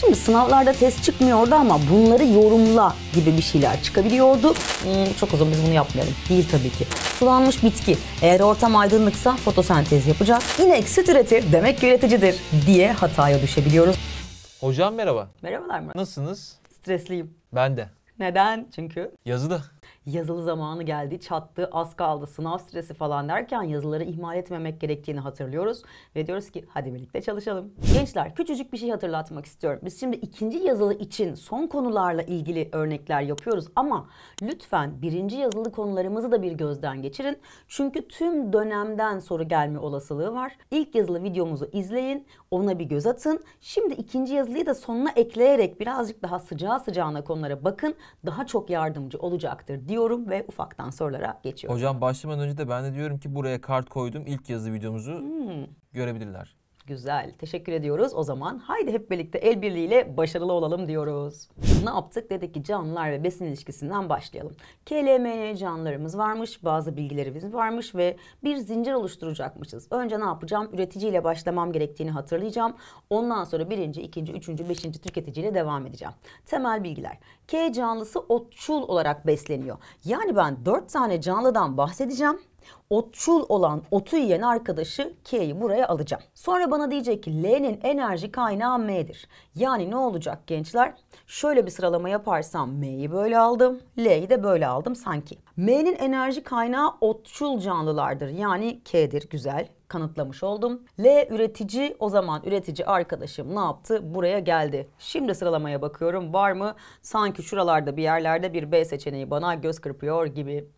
Şimdi sınavlarda test çıkmıyordu ama bunları yorumla gibi bir şeyler çıkabiliyordu. Hmm, çok uzun biz bunu yapmayalım. Değil tabii ki. Sulanmış bitki. Eğer ortam aydınlıksa fotosentez yapacak. İnek süt üretir demek ki üreticidir diye hataya düşebiliyoruz. Hocam merhaba. Merhabalar Murat. Nasılsınız? Stresliyim. Ben de. Neden? Çünkü Yazıda. Yazılı zamanı geldi, çattı, az kaldı, sınav stresi falan derken yazıları ihmal etmemek gerektiğini hatırlıyoruz. Ve diyoruz ki hadi birlikte çalışalım. Gençler küçücük bir şey hatırlatmak istiyorum. Biz şimdi ikinci yazılı için son konularla ilgili örnekler yapıyoruz ama lütfen birinci yazılı konularımızı da bir gözden geçirin. Çünkü tüm dönemden soru gelme olasılığı var. İlk yazılı videomuzu izleyin, ona bir göz atın. Şimdi ikinci yazılıyı da sonuna ekleyerek birazcık daha sıcağı sıcağına konulara bakın. Daha çok yardımcı olacaktır diyorum ve ufaktan sorulara geçiyorum. Hocam başlamadan önce de ben de diyorum ki buraya kart koydum. İlk yazı videomuzu Hmm. görebilirler. Güzel. Teşekkür ediyoruz. O zaman haydi hep birlikte el birliğiyle başarılı olalım diyoruz. Ne yaptık? Dedik ki canlılar ve besin ilişkisinden başlayalım. KLMN canlılarımız varmış, bazı bilgilerimiz varmış ve bir zincir oluşturacakmışız. Önce ne yapacağım? Üreticiyle başlamam gerektiğini hatırlayacağım. Ondan sonra birinci, ikinci, üçüncü, beşinci tüketiciyle devam edeceğim. Temel bilgiler. K canlısı otçul olarak besleniyor. Yani ben dört tane canlıdan bahsedeceğim. Otçul olan otu yiyen arkadaşı K'yi buraya alacağım. Sonra bana diyecek ki L'nin enerji kaynağı M'dir. Yani ne olacak gençler? Şöyle bir sıralama yaparsam M'yi böyle aldım, L'yi de böyle aldım sanki. M'nin enerji kaynağı otçul canlılardır. Yani K'dir güzel kanıtlamış oldum. L üretici o zaman üretici arkadaşım ne yaptı? Buraya geldi. Şimdi sıralamaya bakıyorum. Var mı? Sanki şuralarda bir yerlerde bir B seçeneği bana göz kırpıyor gibi.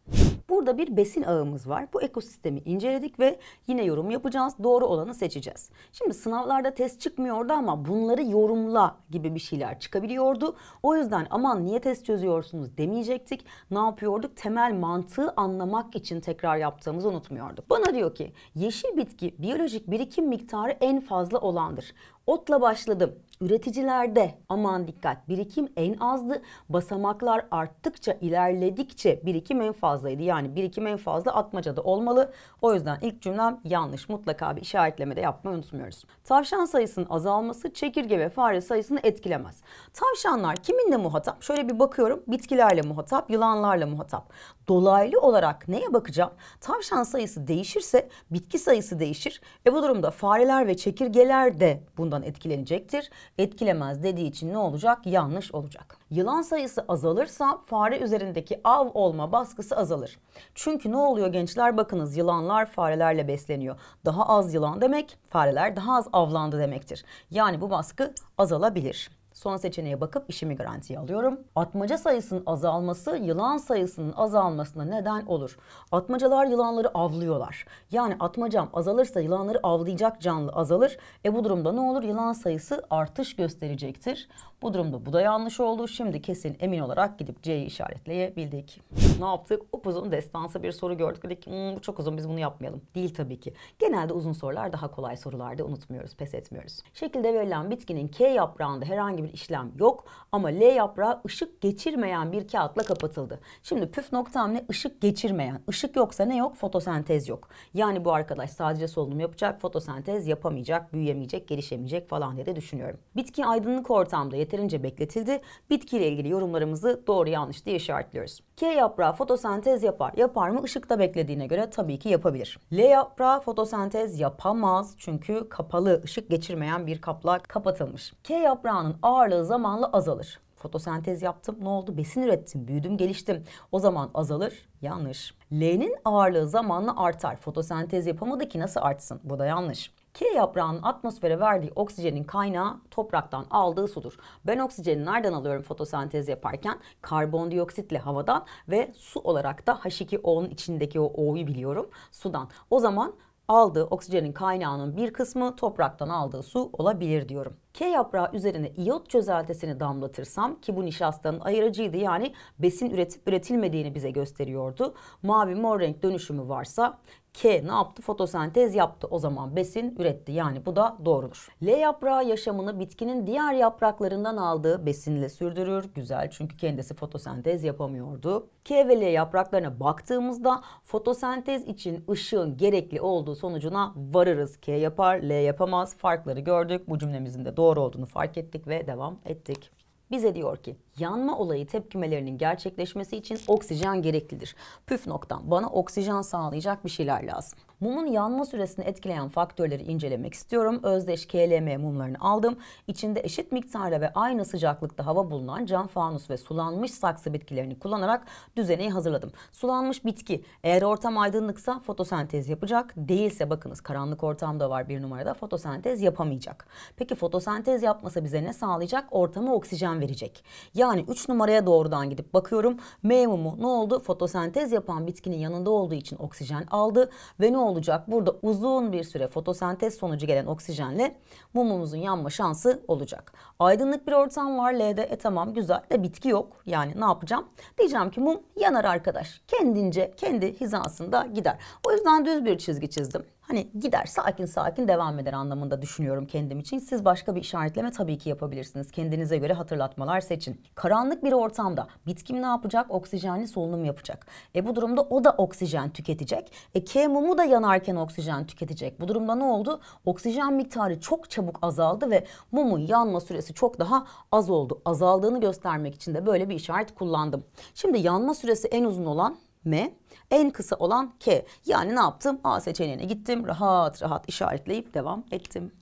Burada bir besin ağımız var. Bu ekosistemi inceledik ve yine yorum yapacağız. Doğru olanı seçeceğiz. Şimdi sınavlarda test çıkmıyordu ama bunları yorumla gibi bir şeyler çıkabiliyordu. O yüzden aman niye test çözüyorsunuz demeyecektik. Ne yapıyorduk? Temel mantığı anlamak için tekrar yaptığımızı unutmuyorduk. Bana diyor ki yeşil bitki biyolojik birikim miktarı en fazla olandır. Otla başladım. Üreticilerde aman dikkat birikim en azdı. Basamaklar arttıkça ilerledikçe birikim en fazlaydı. Yani birikim en fazla atmacada olmalı. O yüzden ilk cümlem yanlış. Mutlaka bir işaretleme de yapmayı unutmuyoruz. Tavşan sayısının azalması çekirge ve fare sayısını etkilemez. Tavşanlar kiminle muhatap? Şöyle bir bakıyorum. Bitkilerle muhatap, yılanlarla muhatap. Dolaylı olarak neye bakacağım? Tavşan sayısı değişirse bitki sayısı değişir. E bu durumda fareler ve çekirgeler de bundan etkilenecektir. Etkilemez dediği için ne olacak? Yanlış olacak. Yılan sayısı azalırsa fare üzerindeki av olma baskısı azalır. Çünkü ne oluyor gençler? Bakınız yılanlar farelerle besleniyor. Daha az yılan demek fareler daha az avlandı demektir. Yani bu baskı azalabilir. Son seçeneğe bakıp işimi garantiye alıyorum. Atmaca sayısının azalması yılan sayısının azalmasına neden olur. Atmacalar yılanları avlıyorlar. Yani atmacam azalırsa yılanları avlayacak canlı azalır. E bu durumda ne olur? Yılan sayısı artış gösterecektir. Bu durumda bu da yanlış oldu. Şimdi kesin emin olarak gidip C'yi işaretleyebildik. Ne yaptık? Upuzun destansı bir soru gördük. Dedik "Hmm, bu çok uzun biz bunu yapmayalım. Değil tabii ki. Genelde uzun sorular daha kolay sorularda unutmuyoruz, pes etmiyoruz. Şekilde verilen bitkinin K yaprağında herhangi bir işlem yok ama L yaprağı ışık geçirmeyen bir kağıtla kapatıldı. Şimdi püf noktam ne? Işık geçirmeyen. Işık yoksa ne yok? Fotosentez yok. Yani bu arkadaş sadece solunum yapacak, fotosentez yapamayacak, büyüyemeyecek, gelişemeyecek falan diye de düşünüyorum. Bitki aydınlık ortamda yeterince bekletildi. Bitkiyle ilgili yorumlarımızı doğru yanlış diye işaretliyoruz. K yaprağı fotosentez yapar. Yapar mı? Işıkta beklediğine göre tabii ki yapabilir. L yaprağı fotosentez yapamaz çünkü kapalı, ışık geçirmeyen bir kapla kapatılmış. K yaprağının ağırlığı zamanla azalır. Fotosentez yaptım. Ne oldu? Besin ürettim, büyüdüm, geliştim. O zaman azalır. Yanlış. L'nin ağırlığı zamanla artar. Fotosentez yapamadı ki nasıl artsın? Bu da yanlış. K yaprağının atmosfere verdiği oksijenin kaynağı topraktan aldığı sudur. Ben oksijeni nereden alıyorum fotosentez yaparken? Karbondioksitle havadan ve su olarak da H2O'nun içindeki o O'yu biliyorum sudan. O zaman aldığı oksijenin kaynağının bir kısmı topraktan aldığı su olabilir diyorum. K yaprağı üzerine iyot çözeltisini damlatırsam ki bu nişastanın ayırıcıydı yani besin üretip üretilmediğini bize gösteriyordu. Mavi mor renk dönüşümü varsa K ne yaptı? Fotosentez yaptı. O zaman besin üretti. Yani bu da doğrudur. L yaprağı yaşamını bitkinin diğer yapraklarından aldığı besinle sürdürür. Güzel çünkü kendisi fotosentez yapamıyordu. K ve L yapraklarına baktığımızda fotosentez için ışığın gerekli olduğu sonucuna varırız. K yapar, L yapamaz. Farkları gördük. Bu cümlemizin de doğru olduğunu fark ettik ve devam ettik. Bize diyor ki yanma olayı tepkimelerinin gerçekleşmesi için oksijen gereklidir. Püf noktam bana oksijen sağlayacak bir şeyler lazım. Mumun yanma süresini etkileyen faktörleri incelemek istiyorum. Özdeş KLM mumlarını aldım. İçinde eşit miktarda ve aynı sıcaklıkta hava bulunan cam fanus ve sulanmış saksı bitkilerini kullanarak düzeneyi hazırladım. Sulanmış bitki eğer ortam aydınlıksa fotosentez yapacak. Değilse bakınız karanlık ortamda var bir numarada fotosentez yapamayacak. Peki fotosentez yapması bize ne sağlayacak? Ortama oksijen verecek. Yani 3 numaraya doğrudan gidip bakıyorum. M ne oldu? Fotosentez yapan bitkinin yanında olduğu için oksijen aldı ve ne olacak? Burada uzun bir süre fotosentez sonucu gelen oksijenle mumumuzun yanma şansı olacak. Aydınlık bir ortam var L'de. E tamam güzel de bitki yok. Yani ne yapacağım? Diyeceğim ki mum yanar arkadaş. Kendince kendi hizasında gider. O yüzden düz bir çizgi çizdim hani gider sakin sakin devam eder anlamında düşünüyorum kendim için. Siz başka bir işaretleme tabii ki yapabilirsiniz. Kendinize göre hatırlatmalar seçin. Karanlık bir ortamda bitkim ne yapacak? Oksijenli solunum yapacak. E bu durumda o da oksijen tüketecek. E K mumu da yanarken oksijen tüketecek. Bu durumda ne oldu? Oksijen miktarı çok çabuk azaldı ve mumun yanma süresi çok daha az oldu. Azaldığını göstermek için de böyle bir işaret kullandım. Şimdi yanma süresi en uzun olan M, en kısa olan K. Yani ne yaptım? A seçeneğine gittim. Rahat rahat işaretleyip devam ettim.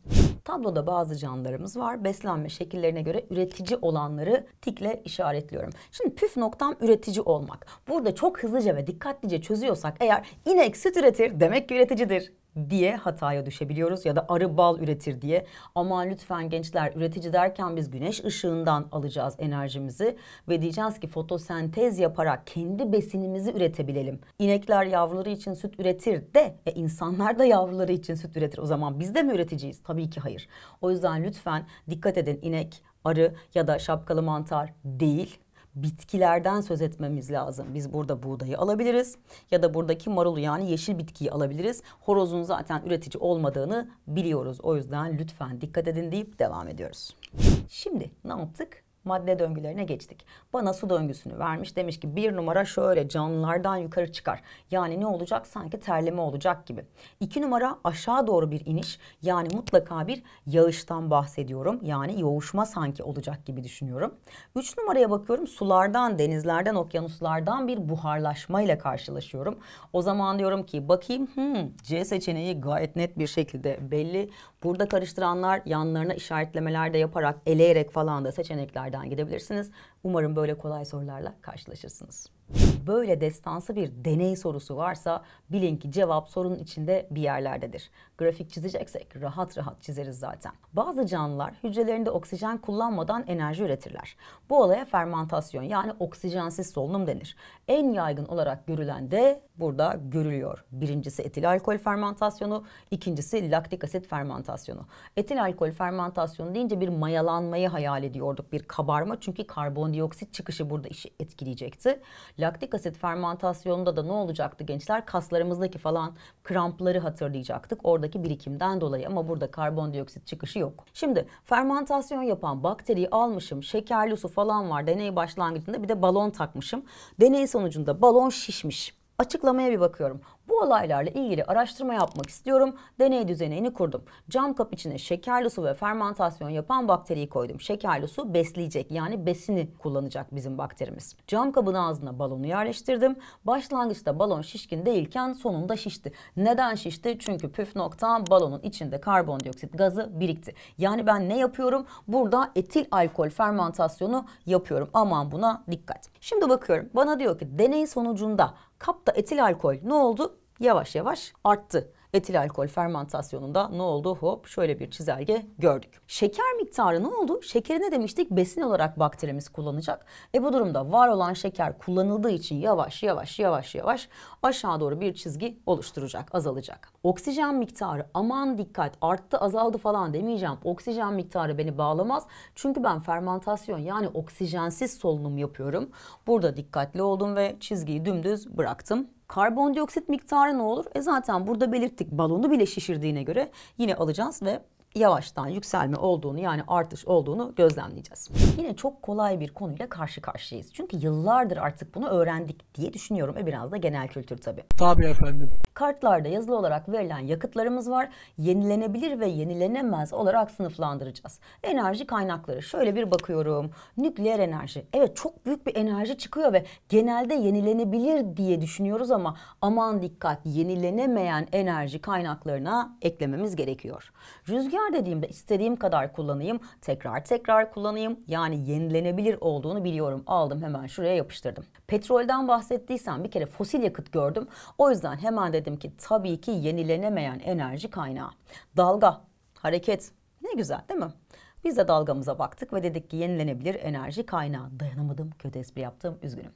Tabloda bazı canlılarımız var. Beslenme şekillerine göre üretici olanları tikle işaretliyorum. Şimdi püf noktam üretici olmak. Burada çok hızlıca ve dikkatlice çözüyorsak eğer inek süt üretir demek ki üreticidir diye hataya düşebiliyoruz ya da arı bal üretir diye. Ama lütfen gençler üretici derken biz güneş ışığından alacağız enerjimizi ve diyeceğiz ki fotosentez yaparak kendi besinimizi üretebilelim. İnekler yavruları için süt üretir de e, insanlar da yavruları için süt üretir. O zaman biz de mi üreticiyiz? Tabii ki hayır. O yüzden lütfen dikkat edin inek, arı ya da şapkalı mantar değil bitkilerden söz etmemiz lazım. Biz burada buğdayı alabiliriz ya da buradaki marulu yani yeşil bitkiyi alabiliriz. Horozun zaten üretici olmadığını biliyoruz. O yüzden lütfen dikkat edin deyip devam ediyoruz. Şimdi ne yaptık? Madde döngülerine geçtik. Bana su döngüsünü vermiş. Demiş ki bir numara şöyle canlılardan yukarı çıkar. Yani ne olacak? Sanki terleme olacak gibi. İki numara aşağı doğru bir iniş. Yani mutlaka bir yağıştan bahsediyorum. Yani yoğuşma sanki olacak gibi düşünüyorum. Üç numaraya bakıyorum. Sulardan, denizlerden, okyanuslardan bir buharlaşma ile karşılaşıyorum. O zaman diyorum ki bakayım hmm, C seçeneği gayet net bir şekilde belli. Burada karıştıranlar yanlarına işaretlemeler de yaparak, eleyerek falan da seçeneklerden gidebilirsiniz. Umarım böyle kolay sorularla karşılaşırsınız. Böyle destansı bir deney sorusu varsa bilin ki cevap sorunun içinde bir yerlerdedir. Grafik çizeceksek rahat rahat çizeriz zaten. Bazı canlılar hücrelerinde oksijen kullanmadan enerji üretirler. Bu olaya fermentasyon yani oksijensiz solunum denir. En yaygın olarak görülen de burada görülüyor. Birincisi etil alkol fermentasyonu, ikincisi laktik asit fermentasyonu. Etil alkol fermentasyonu deyince bir mayalanmayı hayal ediyorduk. Bir kabarma çünkü karbondioksit çıkışı burada işi etkileyecekti. Laktik asit fermentasyonunda da ne olacaktı gençler? Kaslarımızdaki falan krampları hatırlayacaktık. Oradaki birikimden dolayı ama burada karbondioksit çıkışı yok. Şimdi fermentasyon yapan bakteriyi almışım. Şekerli su falan var. Deney başlangıcında bir de balon takmışım. Deney sonucunda balon şişmiş. Açıklamaya bir bakıyorum. Bu olaylarla ilgili araştırma yapmak istiyorum. Deney düzenini kurdum. Cam kap içine şekerli su ve fermentasyon yapan bakteriyi koydum. Şekerli su besleyecek yani besini kullanacak bizim bakterimiz. Cam kabın ağzına balonu yerleştirdim. Başlangıçta balon şişkin değilken sonunda şişti. Neden şişti? Çünkü püf nokta balonun içinde karbondioksit gazı birikti. Yani ben ne yapıyorum? Burada etil alkol fermentasyonu yapıyorum. Aman buna dikkat. Şimdi bakıyorum. Bana diyor ki deney sonucunda kapta etil alkol ne oldu? yavaş yavaş arttı. Etil alkol fermentasyonunda ne oldu? Hop şöyle bir çizelge gördük. Şeker miktarı ne oldu? Şekeri ne demiştik? Besin olarak bakterimiz kullanacak. E bu durumda var olan şeker kullanıldığı için yavaş yavaş yavaş yavaş aşağı doğru bir çizgi oluşturacak, azalacak. Oksijen miktarı aman dikkat arttı azaldı falan demeyeceğim. Oksijen miktarı beni bağlamaz. Çünkü ben fermentasyon yani oksijensiz solunum yapıyorum. Burada dikkatli oldum ve çizgiyi dümdüz bıraktım. Karbondioksit miktarı ne olur? E zaten burada belirttik balonu bile şişirdiğine göre yine alacağız ve yavaştan yükselme olduğunu yani artış olduğunu gözlemleyeceğiz. Yine çok kolay bir konuyla karşı karşıyayız. Çünkü yıllardır artık bunu öğrendik diye düşünüyorum ve biraz da genel kültür tabii. Tabii efendim. Kartlarda yazılı olarak verilen yakıtlarımız var. Yenilenebilir ve yenilenemez olarak sınıflandıracağız. Enerji kaynakları. Şöyle bir bakıyorum. Nükleer enerji. Evet çok büyük bir enerji çıkıyor ve genelde yenilenebilir diye düşünüyoruz ama aman dikkat yenilenemeyen enerji kaynaklarına eklememiz gerekiyor. Rüzgar dediğimde istediğim kadar kullanayım, tekrar tekrar kullanayım. Yani yenilenebilir olduğunu biliyorum. Aldım hemen şuraya yapıştırdım. Petrolden bahsettiysem bir kere fosil yakıt gördüm. O yüzden hemen dedim ki tabii ki yenilenemeyen enerji kaynağı. Dalga, hareket ne güzel değil mi? Biz de dalgamıza baktık ve dedik ki yenilenebilir enerji kaynağı. Dayanamadım, kötü espri yaptım, üzgünüm.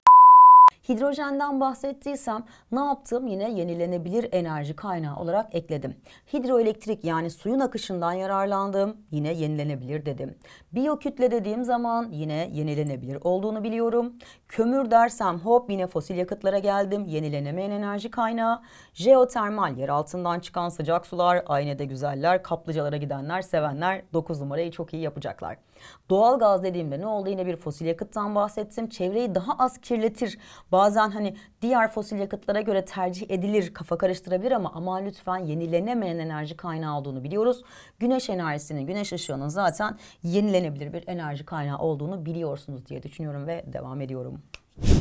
Hidrojenden bahsettiysem ne yaptım? Yine yenilenebilir enerji kaynağı olarak ekledim. Hidroelektrik yani suyun akışından yararlandım. Yine yenilenebilir dedim. Biyokütle dediğim zaman yine yenilenebilir olduğunu biliyorum. Kömür dersem hop yine fosil yakıtlara geldim. Yenilenemeyen enerji kaynağı. Jeotermal yer altından çıkan sıcak sular, aynede güzeller, kaplıcalara gidenler, sevenler 9 numarayı çok iyi yapacaklar. Doğal gaz dediğimde ne oldu? Yine bir fosil yakıttan bahsettim. Çevreyi daha az kirletir. Bazen hani diğer fosil yakıtlara göre tercih edilir, kafa karıştırabilir ama ama lütfen yenilenemeyen enerji kaynağı olduğunu biliyoruz. Güneş enerjisinin, güneş ışığının zaten yenilenebilir bir enerji kaynağı olduğunu biliyorsunuz diye düşünüyorum ve devam ediyorum.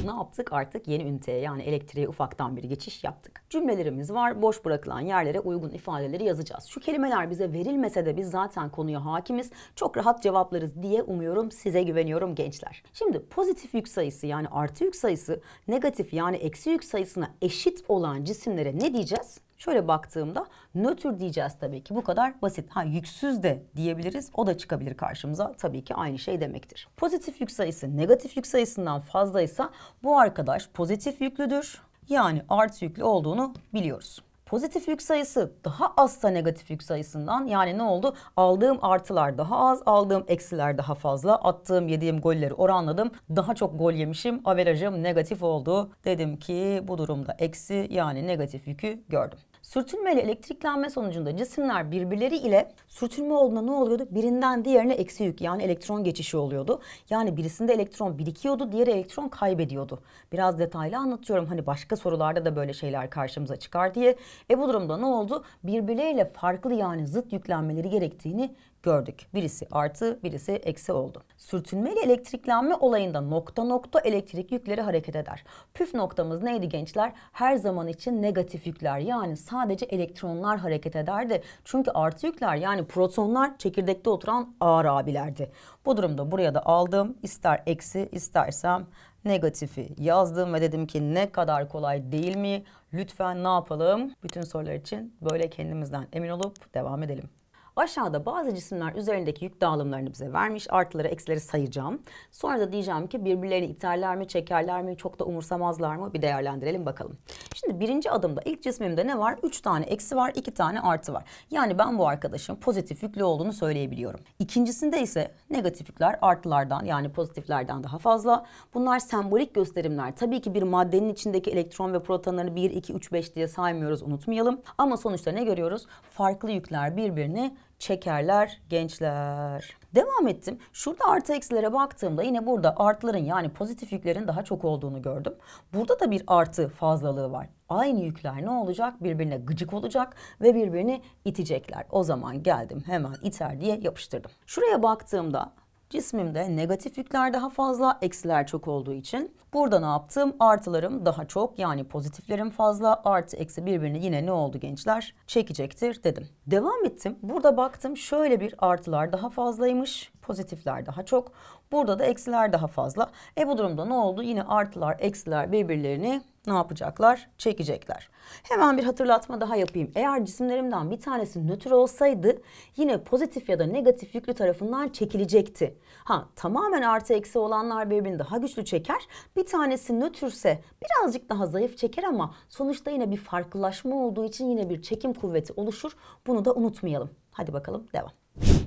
Ne yaptık? Artık yeni üniteye yani elektriğe ufaktan bir geçiş yaptık. Cümlelerimiz var. Boş bırakılan yerlere uygun ifadeleri yazacağız. Şu kelimeler bize verilmese de biz zaten konuya hakimiz. Çok rahat cevaplarız diye umuyorum. Size güveniyorum gençler. Şimdi pozitif yük sayısı yani artı yük sayısı negatif yani eksi yük sayısına eşit olan cisimlere ne diyeceğiz? Şöyle baktığımda nötr diyeceğiz tabii ki bu kadar basit. Ha yüksüz de diyebiliriz o da çıkabilir karşımıza tabii ki aynı şey demektir. Pozitif yük sayısı negatif yük sayısından fazlaysa bu arkadaş pozitif yüklüdür. Yani artı yüklü olduğunu biliyoruz. Pozitif yük sayısı daha azsa negatif yük sayısından yani ne oldu? Aldığım artılar daha az, aldığım eksiler daha fazla. Attığım yediğim golleri oranladım. Daha çok gol yemişim. Averajım negatif oldu. Dedim ki bu durumda eksi yani negatif yükü gördüm. Sürtünme ile elektriklenme sonucunda cisimler birbirleri ile sürtünme olduğunda ne oluyordu? Birinden diğerine eksi yük yani elektron geçişi oluyordu. Yani birisinde elektron birikiyordu, diğeri elektron kaybediyordu. Biraz detaylı anlatıyorum hani başka sorularda da böyle şeyler karşımıza çıkar diye. E bu durumda ne oldu? Birbirleriyle farklı yani zıt yüklenmeleri gerektiğini gördük. Birisi artı, birisi eksi oldu. Sürtünme ile elektriklenme olayında nokta nokta elektrik yükleri hareket eder. Püf noktamız neydi gençler? Her zaman için negatif yükler yani sadece elektronlar hareket ederdi. Çünkü artı yükler yani protonlar çekirdekte oturan ağır abilerdi. Bu durumda buraya da aldım. İster eksi istersem negatifi yazdım ve dedim ki ne kadar kolay değil mi? Lütfen ne yapalım? Bütün sorular için böyle kendimizden emin olup devam edelim. Aşağıda bazı cisimler üzerindeki yük dağılımlarını bize vermiş. Artıları, eksileri sayacağım. Sonra da diyeceğim ki birbirlerini iterler mi, çekerler mi, çok da umursamazlar mı? Bir değerlendirelim bakalım. Şimdi birinci adımda ilk cismimde ne var? 3 tane eksi var, 2 tane artı var. Yani ben bu arkadaşın pozitif yüklü olduğunu söyleyebiliyorum. İkincisinde ise negatif yükler artılardan yani pozitiflerden daha fazla. Bunlar sembolik gösterimler. Tabii ki bir maddenin içindeki elektron ve protonları 1, 2, 3, 5 diye saymıyoruz unutmayalım. Ama sonuçta ne görüyoruz? Farklı yükler birbirini çekerler gençler. Devam ettim. Şurada artı eksilere baktığımda yine burada artların yani pozitif yüklerin daha çok olduğunu gördüm. Burada da bir artı fazlalığı var. Aynı yükler ne olacak? Birbirine gıcık olacak ve birbirini itecekler. O zaman geldim hemen iter diye yapıştırdım. Şuraya baktığımda Cismimde negatif yükler daha fazla, eksiler çok olduğu için burada ne yaptım? Artılarım daha çok yani pozitiflerim fazla, artı eksi birbirini yine ne oldu gençler? Çekecektir dedim. Devam ettim. Burada baktım şöyle bir artılar daha fazlaymış, pozitifler daha çok. Burada da eksiler daha fazla. E bu durumda ne oldu? Yine artılar, eksiler birbirlerini ne yapacaklar? Çekecekler. Hemen bir hatırlatma daha yapayım. Eğer cisimlerimden bir tanesi nötr olsaydı yine pozitif ya da negatif yüklü tarafından çekilecekti. Ha tamamen artı eksi olanlar birbirini daha güçlü çeker. Bir tanesi nötrse birazcık daha zayıf çeker ama sonuçta yine bir farklılaşma olduğu için yine bir çekim kuvveti oluşur. Bunu da unutmayalım. Hadi bakalım devam.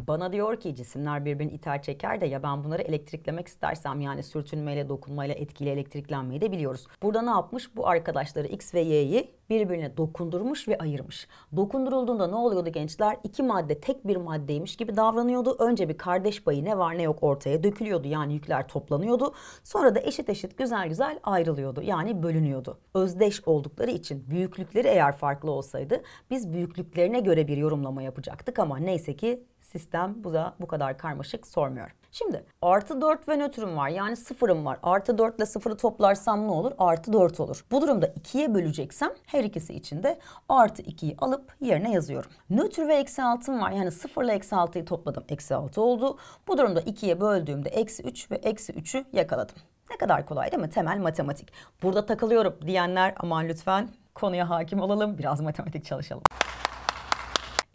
Bana diyor ki cisimler birbirini iter çeker de ya ben bunları elektriklemek istersem yani sürtünmeyle, dokunmayla, etkili elektriklenmeyi de biliyoruz. Burada ne yapmış? Bu arkadaşları X ve Y'yi birbirine dokundurmuş ve ayırmış. Dokundurulduğunda ne oluyordu gençler? İki madde tek bir maddeymiş gibi davranıyordu. Önce bir kardeş payı ne var ne yok ortaya dökülüyordu. Yani yükler toplanıyordu. Sonra da eşit eşit güzel güzel ayrılıyordu. Yani bölünüyordu. Özdeş oldukları için büyüklükleri eğer farklı olsaydı biz büyüklüklerine göre bir yorumlama yapacaktık ama neyse ki sistem bu da bu kadar karmaşık sormuyor. Şimdi artı 4 ve nötrüm var yani sıfırım var. Artı 4 ile sıfırı toplarsam ne olur? Artı 4 olur. Bu durumda 2'ye böleceksem her ikisi için de artı 2'yi alıp yerine yazıyorum. Nötr ve eksi 6'm var yani 0 ile eksi 6'yı topladım. Eksi 6 oldu. Bu durumda 2'ye böldüğümde eksi 3 ve eksi 3'ü yakaladım. Ne kadar kolay değil mi? Temel matematik. Burada takılıyorum diyenler aman lütfen konuya hakim olalım. Biraz matematik çalışalım.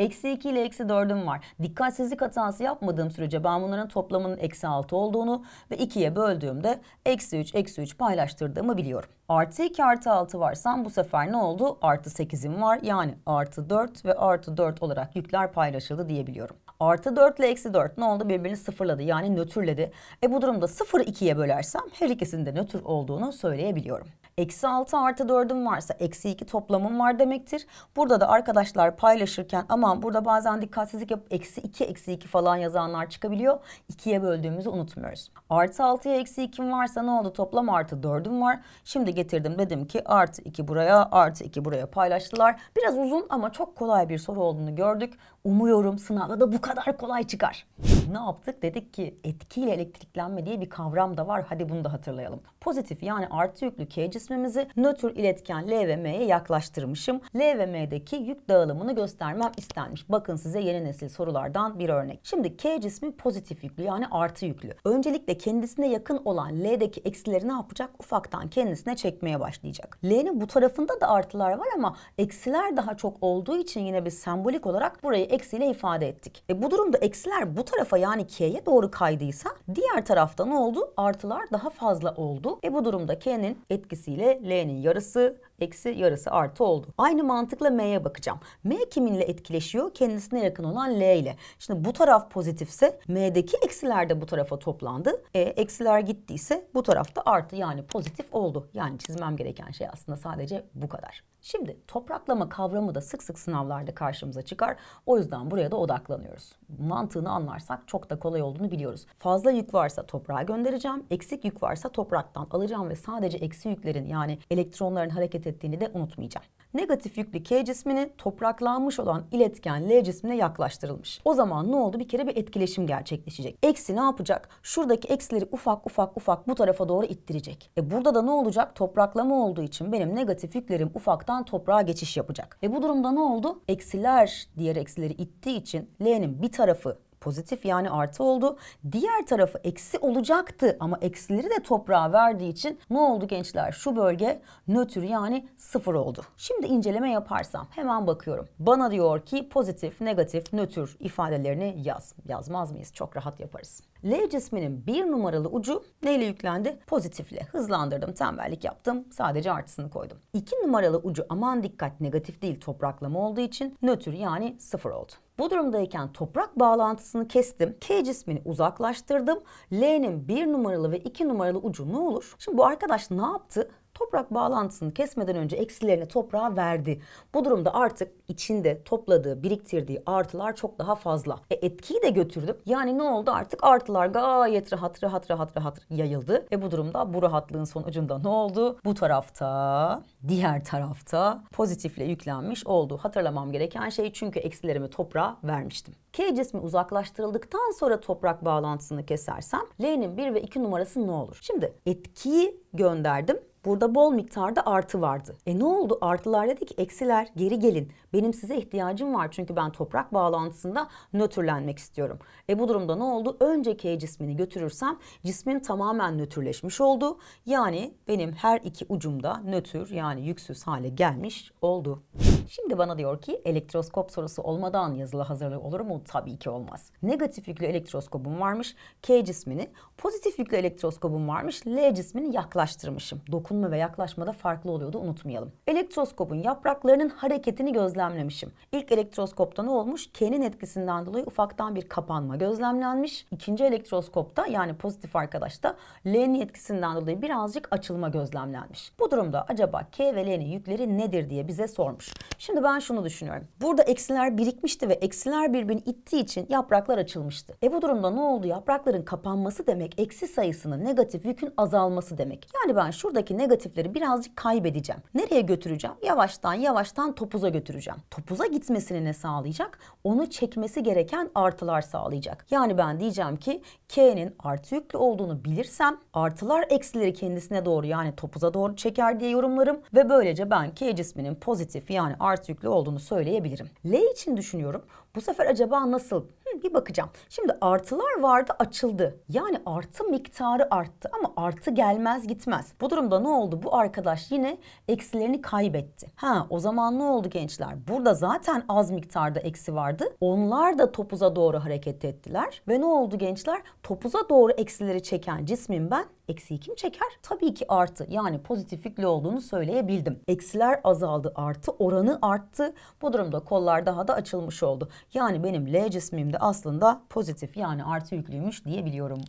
Eksi 2 ile eksi 4'üm var. Dikkatsizlik hatası yapmadığım sürece ben bunların toplamının eksi 6 olduğunu ve 2'ye böldüğümde eksi 3, eksi 3 paylaştırdığımı biliyorum. Artı 2 artı 6 varsam bu sefer ne oldu? Artı 8'im var. Yani artı 4 ve artı 4 olarak yükler paylaşıldı diyebiliyorum. Artı 4 ile eksi 4 ne oldu? Birbirini sıfırladı yani nötrledi. E bu durumda 0'ı 2'ye bölersem her ikisinin de nötr olduğunu söyleyebiliyorum. Eksi 6 artı 4'üm varsa eksi 2 toplamım var demektir. Burada da arkadaşlar paylaşırken aman burada bazen dikkatsizlik yapıp eksi 2 eksi 2 falan yazanlar çıkabiliyor. 2'ye böldüğümüzü unutmuyoruz. Artı 6'ya eksi 2'm varsa ne oldu? Toplam artı 4'üm var. Şimdi getirdim dedim ki artı 2 buraya artı 2 buraya paylaştılar. Biraz uzun ama çok kolay bir soru olduğunu gördük. Umuyorum sınavda da bu kadar kolay çıkar. Ne yaptık? Dedik ki etkiyle elektriklenme diye bir kavram da var. Hadi bunu da hatırlayalım. Pozitif yani artı yüklü K cismimizi nötr iletken L ve M'ye yaklaştırmışım. L ve M'deki yük dağılımını göstermem istenmiş. Bakın size yeni nesil sorulardan bir örnek. Şimdi K cismi pozitif yüklü yani artı yüklü. Öncelikle kendisine yakın olan L'deki eksileri ne yapacak? Ufaktan kendisine çekmeye başlayacak. L'nin bu tarafında da artılar var ama eksiler daha çok olduğu için yine bir sembolik olarak burayı eksiyle ifade ettik. E bu durumda eksiler bu tarafa yani K'ye doğru kaydıysa diğer tarafta ne oldu? Artılar daha fazla oldu. E bu durumda K'nin etkisiyle L'nin yarısı eksi yarısı artı oldu. Aynı mantıkla M'ye bakacağım. M kiminle etkileşiyor? Kendisine yakın olan L ile. Şimdi bu taraf pozitifse M'deki eksiler de bu tarafa toplandı. E, eksiler gittiyse bu tarafta artı yani pozitif oldu. Yani çizmem gereken şey aslında sadece bu kadar. Şimdi topraklama kavramı da sık sık sınavlarda karşımıza çıkar. O yüzden buraya da odaklanıyoruz. Mantığını anlarsak çok da kolay olduğunu biliyoruz. Fazla yük varsa toprağa göndereceğim, eksik yük varsa topraktan alacağım ve sadece eksi yüklerin yani elektronların hareket ettiğini de unutmayacağım. Negatif yüklü K cismini topraklanmış olan iletken L cismine yaklaştırılmış. O zaman ne oldu? Bir kere bir etkileşim gerçekleşecek. Eksi ne yapacak? Şuradaki eksileri ufak ufak ufak bu tarafa doğru ittirecek. E burada da ne olacak? Topraklama olduğu için benim negatif yüklerim ufaktan toprağa geçiş yapacak. E bu durumda ne oldu? Eksiler diğer eksileri ittiği için L'nin bir tarafı pozitif yani artı oldu. Diğer tarafı eksi olacaktı ama eksileri de toprağa verdiği için ne oldu gençler? Şu bölge nötr yani sıfır oldu. Şimdi inceleme yaparsam hemen bakıyorum. Bana diyor ki pozitif, negatif, nötr ifadelerini yaz. Yazmaz mıyız? Çok rahat yaparız. L cisminin bir numaralı ucu neyle yüklendi? Pozitifle. Hızlandırdım, tembellik yaptım. Sadece artısını koydum. İki numaralı ucu aman dikkat negatif değil topraklama olduğu için nötr yani sıfır oldu. Bu durumdayken toprak bağlantısını kestim. K cismini uzaklaştırdım. L'nin bir numaralı ve iki numaralı ucu ne olur? Şimdi bu arkadaş ne yaptı? Toprak bağlantısını kesmeden önce eksilerini toprağa verdi. Bu durumda artık içinde topladığı, biriktirdiği artılar çok daha fazla. E etkiyi de götürdüm. Yani ne oldu artık artılar gayet rahat rahat rahat rahat yayıldı. Ve bu durumda bu rahatlığın sonucunda ne oldu? Bu tarafta, diğer tarafta pozitifle yüklenmiş oldu. Hatırlamam gereken şey çünkü eksilerimi toprağa vermiştim. K cismi uzaklaştırıldıktan sonra toprak bağlantısını kesersem L'nin 1 ve 2 numarası ne olur? Şimdi etkiyi gönderdim. Burada bol miktarda artı vardı. E ne oldu? Artılar dedi ki eksiler geri gelin. Benim size ihtiyacım var çünkü ben toprak bağlantısında nötrlenmek istiyorum. E bu durumda ne oldu? Önce K cismini götürürsem cismin tamamen nötrleşmiş oldu. Yani benim her iki ucumda nötr yani yüksüz hale gelmiş oldu. Şimdi bana diyor ki elektroskop sorusu olmadan yazılı hazırlığı olur mu? Tabii ki olmaz. Negatif yüklü elektroskopum varmış. K cismini. Pozitif yüklü elektroskopum varmış. L cismini yaklaştırmışım. Dokunma ve yaklaşmada farklı oluyordu unutmayalım. Elektroskopun yapraklarının hareketini gözlemlemişim. İlk elektroskopta ne olmuş? K'nin etkisinden dolayı ufaktan bir kapanma gözlemlenmiş. İkinci elektroskopta yani pozitif arkadaşta L'nin etkisinden dolayı birazcık açılma gözlemlenmiş. Bu durumda acaba K ve L'nin yükleri nedir diye bize sormuş. Şimdi ben şunu düşünüyorum. Burada eksiler birikmişti ve eksiler birbirini ittiği için yapraklar açılmıştı. E bu durumda ne oldu? Yaprakların kapanması demek eksi sayısının negatif yükün azalması demek. Yani ben şuradaki negatifleri birazcık kaybedeceğim. Nereye götüreceğim? Yavaştan yavaştan topuza götüreceğim. Topuza gitmesini ne sağlayacak? Onu çekmesi gereken artılar sağlayacak. Yani ben diyeceğim ki K'nin artı yüklü olduğunu bilirsem artılar eksileri kendisine doğru yani topuza doğru çeker diye yorumlarım ve böylece ben K cisminin pozitif yani artı yüklü olduğunu söyleyebilirim. L için düşünüyorum. Bu sefer acaba nasıl? Hı, bir bakacağım. Şimdi artılar vardı açıldı. Yani artı miktarı arttı ama artı gelmez gitmez. Bu durumda ne oldu? Bu arkadaş yine eksilerini kaybetti. Ha o zaman ne oldu gençler? Burada zaten az miktarda eksi vardı. Onlar da topuza doğru hareket ettiler. Ve ne oldu gençler? Topuza doğru eksileri çeken cismin ben eksiyi kim çeker? Tabii ki artı yani pozitif yüklü olduğunu söyleyebildim. Eksiler azaldı artı oranı arttı. Bu durumda kollar daha da açılmış oldu. Yani benim L cismim de aslında pozitif yani artı yüklüymüş diyebiliyorum.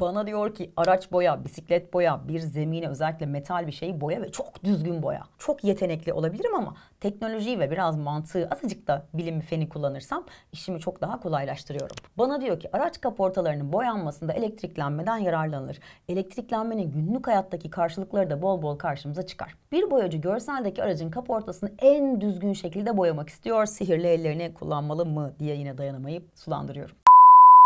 Bana diyor ki araç boya, bisiklet boya, bir zemine özellikle metal bir şeyi boya ve çok düzgün boya. Çok yetenekli olabilirim ama teknolojiyi ve biraz mantığı azıcık da bilimi feni kullanırsam işimi çok daha kolaylaştırıyorum. Bana diyor ki araç kaportalarının boyanmasında elektriklenmeden yararlanılır. Elektriklenmenin günlük hayattaki karşılıkları da bol bol karşımıza çıkar. Bir boyacı görseldeki aracın kaportasını en düzgün şekilde boyamak istiyor. Sihirli ellerini kullanmalı mı diye yine dayanamayıp sulandırıyorum.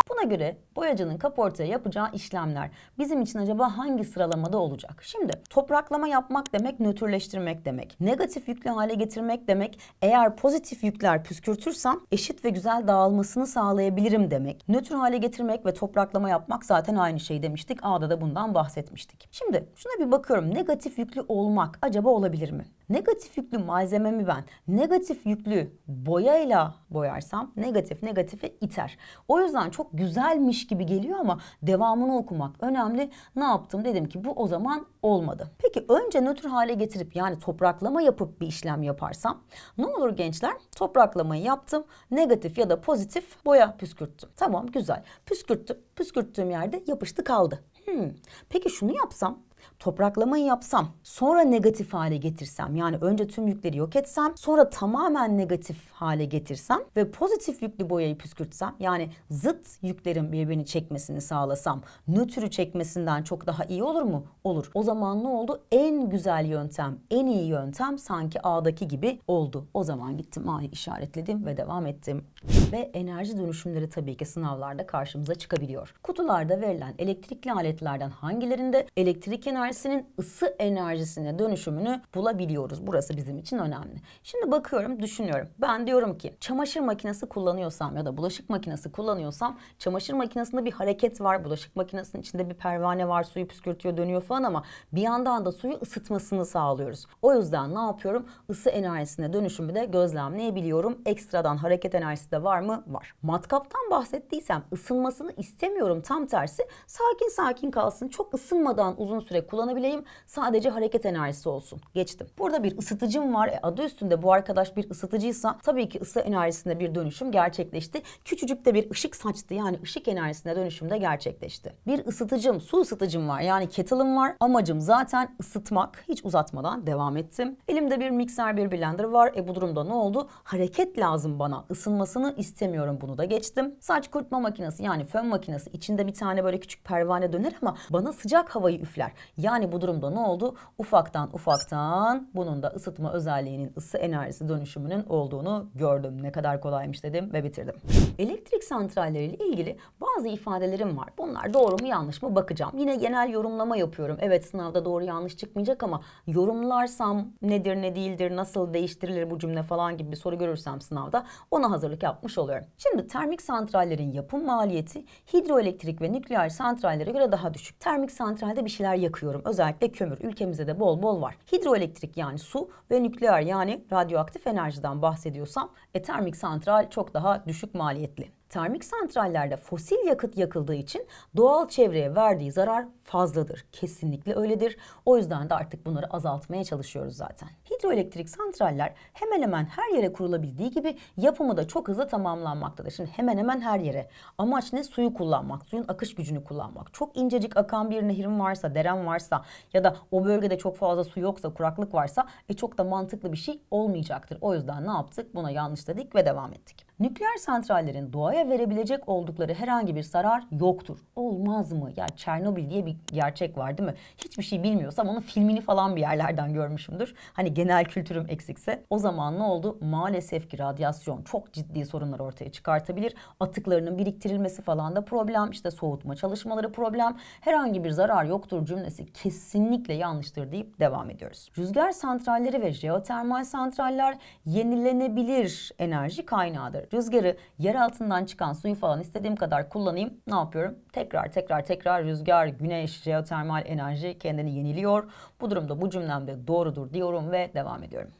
Buna göre boyacının kaportaya yapacağı işlemler bizim için acaba hangi sıralamada olacak? Şimdi topraklama yapmak demek nötrleştirmek demek. Negatif yüklü hale getirmek demek eğer pozitif yükler püskürtürsem eşit ve güzel dağılmasını sağlayabilirim demek. Nötr hale getirmek ve topraklama yapmak zaten aynı şey demiştik. A'da da bundan bahsetmiştik. Şimdi şuna bir bakıyorum. Negatif yüklü olmak acaba olabilir mi? Negatif yüklü malzememi ben negatif yüklü boyayla boyarsam negatif negatifi iter. O yüzden çok güzelmiş gibi geliyor ama devamını okumak önemli. Ne yaptım? Dedim ki bu o zaman olmadı. Peki önce nötr hale getirip yani topraklama yapıp bir işlem yaparsam ne olur gençler? Topraklamayı yaptım. Negatif ya da pozitif boya püskürttüm. Tamam güzel. Püskürttüm. Püskürttüğüm yerde yapıştı kaldı. Hmm. Peki şunu yapsam topraklamayı yapsam, sonra negatif hale getirsem yani önce tüm yükleri yok etsem, sonra tamamen negatif hale getirsem ve pozitif yüklü boyayı püskürtsem yani zıt yüklerin birbirini çekmesini sağlasam, nötrü çekmesinden çok daha iyi olur mu? Olur. O zaman ne oldu? En güzel yöntem, en iyi yöntem sanki A'daki gibi oldu. O zaman gittim A'yı işaretledim ve devam ettim. Ve enerji dönüşümleri tabii ki sınavlarda karşımıza çıkabiliyor. Kutularda verilen elektrikli aletlerden hangilerinde elektrik enerjisinin ısı enerjisine dönüşümünü bulabiliyoruz. Burası bizim için önemli. Şimdi bakıyorum, düşünüyorum. Ben diyorum ki çamaşır makinesi kullanıyorsam ya da bulaşık makinesi kullanıyorsam çamaşır makinesinde bir hareket var. Bulaşık makinesinin içinde bir pervane var, suyu püskürtüyor, dönüyor falan ama bir yandan da suyu ısıtmasını sağlıyoruz. O yüzden ne yapıyorum? Isı enerjisine dönüşümü de gözlemleyebiliyorum. Ekstradan hareket enerjisi de var mı? Var. Matkaptan bahsettiysem ısınmasını istemiyorum. Tam tersi sakin sakin kalsın. Çok ısınmadan uzun süre kullanabileyim. Sadece hareket enerjisi olsun. Geçtim. Burada bir ısıtıcım var. E, adı üstünde bu arkadaş bir ısıtıcıysa tabii ki ısı enerjisinde bir dönüşüm gerçekleşti. Küçücük de bir ışık saçtı. Yani ışık enerjisine dönüşüm de gerçekleşti. Bir ısıtıcım, su ısıtıcım var. Yani kettle'ım var. Amacım zaten ısıtmak. Hiç uzatmadan devam ettim. Elimde bir mikser, bir blender var. E bu durumda ne oldu? Hareket lazım bana. Isınmasını istemiyorum. Bunu da geçtim. Saç kurutma makinesi yani fön makinesi. içinde bir tane böyle küçük pervane döner ama bana sıcak havayı üfler. Yani bu durumda ne oldu? Ufaktan ufaktan bunun da ısıtma özelliğinin ısı enerjisi dönüşümünün olduğunu gördüm. Ne kadar kolaymış dedim ve bitirdim. Elektrik santralleriyle ilgili bazı ifadelerim var. Bunlar doğru mu yanlış mı bakacağım. Yine genel yorumlama yapıyorum. Evet sınavda doğru yanlış çıkmayacak ama yorumlarsam nedir ne değildir nasıl değiştirilir bu cümle falan gibi bir soru görürsem sınavda ona hazırlık yapmış oluyorum. Şimdi termik santrallerin yapım maliyeti hidroelektrik ve nükleer santrallere göre daha düşük. Termik santralde bir şeyler yakıyorum. Özellikle kömür. Ülkemizde de bol bol var. Hidroelektrik yani su ve nükleer yani radyoaktif enerjiden bahsediyorsam e, termik santral çok daha düşük maliyetli. Termik santrallerde fosil yakıt yakıldığı için doğal çevreye verdiği zarar fazladır. Kesinlikle öyledir. O yüzden de artık bunları azaltmaya çalışıyoruz zaten. Hidroelektrik santraller hemen hemen her yere kurulabildiği gibi yapımı da çok hızlı tamamlanmaktadır. Şimdi hemen hemen her yere. Amaç ne? Suyu kullanmak, suyun akış gücünü kullanmak. Çok incecik akan bir nehrin varsa, deren varsa ya da o bölgede çok fazla su yoksa, kuraklık varsa e çok da mantıklı bir şey olmayacaktır. O yüzden ne yaptık? Buna yanlış dedik ve devam ettik. Nükleer santrallerin doğaya verebilecek oldukları herhangi bir zarar yoktur. Olmaz mı? Ya Çernobil diye bir gerçek var değil mi? Hiçbir şey bilmiyorsam onun filmini falan bir yerlerden görmüşümdür. Hani genel kültürüm eksikse. O zaman ne oldu? Maalesef ki radyasyon çok ciddi sorunlar ortaya çıkartabilir. Atıklarının biriktirilmesi falan da problem. İşte soğutma çalışmaları problem. Herhangi bir zarar yoktur cümlesi kesinlikle yanlıştır deyip devam ediyoruz. Rüzgar santralleri ve jeotermal santraller yenilenebilir enerji kaynağıdır. Rüzgarı yer altından çıkan suyu falan istediğim kadar kullanayım. Ne yapıyorum? Tekrar tekrar tekrar rüzgar, güneş, jeotermal enerji kendini yeniliyor. Bu durumda bu cümlemde doğrudur diyorum ve devam ediyorum.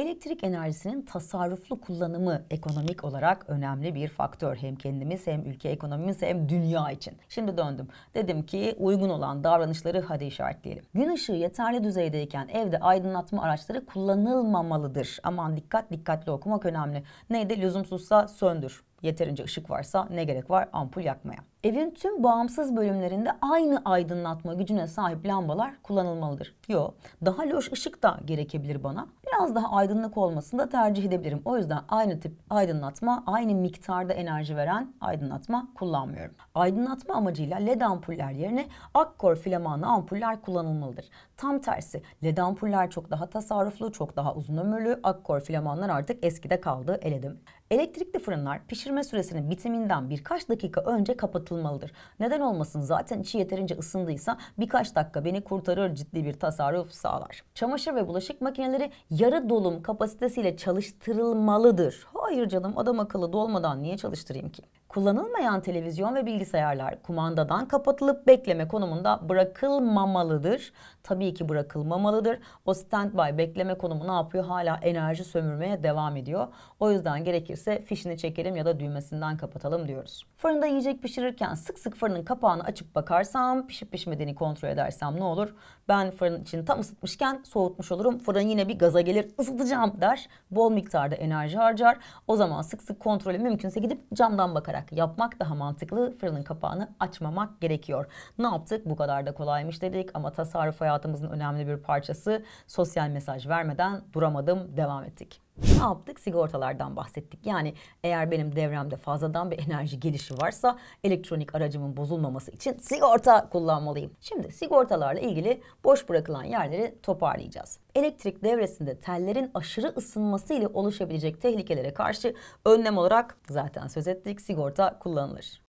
Elektrik enerjisinin tasarruflu kullanımı ekonomik olarak önemli bir faktör. Hem kendimiz hem ülke ekonomimiz hem dünya için. Şimdi döndüm. Dedim ki uygun olan davranışları hadi işaretleyelim. Gün ışığı yeterli düzeydeyken evde aydınlatma araçları kullanılmamalıdır. Aman dikkat dikkatli okumak önemli. Neydi? Lüzumsuzsa söndür. Yeterince ışık varsa ne gerek var ampul yakmaya. Evin tüm bağımsız bölümlerinde aynı aydınlatma gücüne sahip lambalar kullanılmalıdır. Yo, daha loş ışık da gerekebilir bana. Biraz daha aydınlık olmasını da tercih edebilirim. O yüzden aynı tip aydınlatma, aynı miktarda enerji veren aydınlatma kullanmıyorum. Aydınlatma amacıyla led ampuller yerine akkor filamanlı ampuller kullanılmalıdır. Tam tersi led ampuller çok daha tasarruflu, çok daha uzun ömürlü. Akkor filamanlar artık eskide kaldı, eledim. Elektrikli fırınlar pişirme süresinin bitiminden birkaç dakika önce kapatılmalıdır. Neden olmasın zaten içi yeterince ısındıysa birkaç dakika beni kurtarır ciddi bir tasarruf sağlar. Çamaşır ve bulaşık makineleri yarı dolum kapasitesiyle çalıştırılmalıdır. Hayır canım adam akıllı dolmadan niye çalıştırayım ki? Kullanılmayan televizyon ve bilgisayarlar kumandadan kapatılıp bekleme konumunda bırakılmamalıdır. Tabii ki bırakılmamalıdır. O standby bekleme konumu ne yapıyor? Hala enerji sömürmeye devam ediyor. O yüzden gerekirse fişini çekelim ya da düğmesinden kapatalım diyoruz. Fırında yiyecek pişirirken sık sık fırının kapağını açıp bakarsam, pişip pişmediğini kontrol edersem ne olur? Ben fırın için tam ısıtmışken soğutmuş olurum. Fırın yine bir gaza gelir, ısıtacağım der. Bol miktarda enerji harcar. O zaman sık sık kontrolü mümkünse gidip camdan bakarak yapmak daha mantıklı. Fırının kapağını açmamak gerekiyor. Ne yaptık? Bu kadar da kolaymış dedik ama tasarruf hayatımızın önemli bir parçası. Sosyal mesaj vermeden duramadım, devam ettik. Ne yaptık? Sigortalardan bahsettik. Yani eğer benim devremde fazladan bir enerji gelişi varsa elektronik aracımın bozulmaması için sigorta kullanmalıyım. Şimdi sigortalarla ilgili boş bırakılan yerleri toparlayacağız. Elektrik devresinde tellerin aşırı ısınması ile oluşabilecek tehlikelere karşı önlem olarak zaten söz ettik sigorta kullanılır.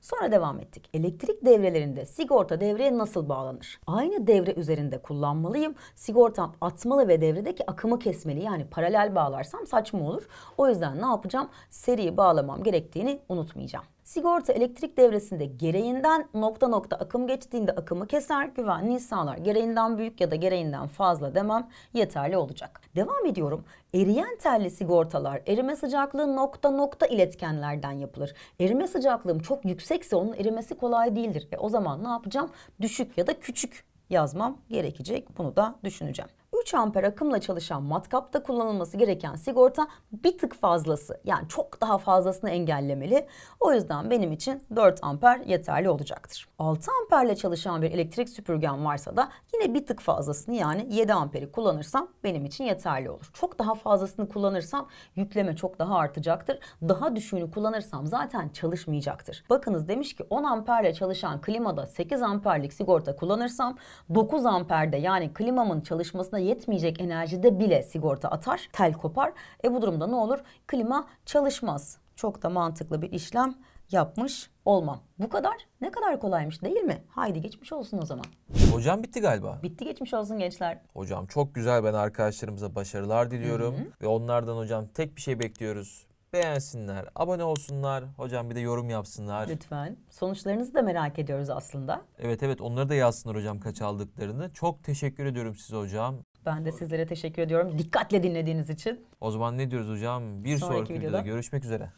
Sonra devam ettik. Elektrik devrelerinde sigorta devreye nasıl bağlanır? Aynı devre üzerinde kullanmalıyım. Sigortam atmalı ve devredeki akımı kesmeli. Yani paralel bağlarsam saçma olur. O yüzden ne yapacağım? Seri bağlamam gerektiğini unutmayacağım. Sigorta elektrik devresinde gereğinden nokta nokta akım geçtiğinde akımı keser, güvenliği sağlar. Gereğinden büyük ya da gereğinden fazla demem yeterli olacak. Devam ediyorum. Eriyen telli sigortalar erime sıcaklığı nokta nokta iletkenlerden yapılır. Erime sıcaklığım çok yüksekse onun erimesi kolay değildir. E o zaman ne yapacağım? Düşük ya da küçük yazmam gerekecek. Bunu da düşüneceğim. 3 amper akımla çalışan matkapta kullanılması gereken sigorta bir tık fazlası yani çok daha fazlasını engellemeli. O yüzden benim için 4 amper yeterli olacaktır. 6 amperle çalışan bir elektrik süpürgen varsa da yine bir tık fazlasını yani 7 amperi kullanırsam benim için yeterli olur. Çok daha fazlasını kullanırsam yükleme çok daha artacaktır. Daha düşüğünü kullanırsam zaten çalışmayacaktır. Bakınız demiş ki 10 amperle çalışan klimada 8 amperlik sigorta kullanırsam 9 amperde yani klimamın çalışmasına yetmeyecek enerjide bile sigorta atar, tel kopar. E bu durumda ne olur? Klima çalışmaz. Çok da mantıklı bir işlem yapmış olmam. Bu kadar. Ne kadar kolaymış değil mi? Haydi geçmiş olsun o zaman. Hocam bitti galiba. Bitti geçmiş olsun gençler. Hocam çok güzel ben arkadaşlarımıza başarılar diliyorum. Ve onlardan hocam tek bir şey bekliyoruz. Beğensinler, abone olsunlar. Hocam bir de yorum yapsınlar. Lütfen. Sonuçlarınızı da merak ediyoruz aslında. Evet evet onları da yazsınlar hocam kaç aldıklarını. Çok teşekkür ediyorum size hocam. Ben de sizlere teşekkür ediyorum. Dikkatle dinlediğiniz için. O zaman ne diyoruz hocam? Bir Sonraki sonraki, videoda videoda. görüşmek üzere.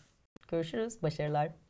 Görüşürüz. Başarılar.